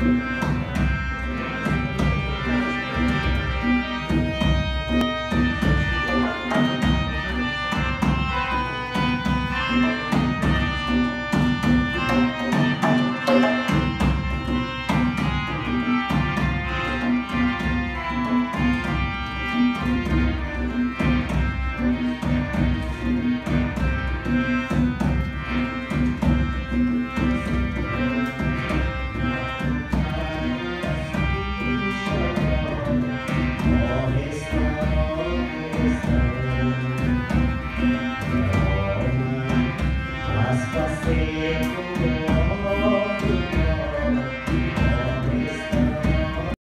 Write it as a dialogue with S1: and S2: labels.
S1: Thank sail away.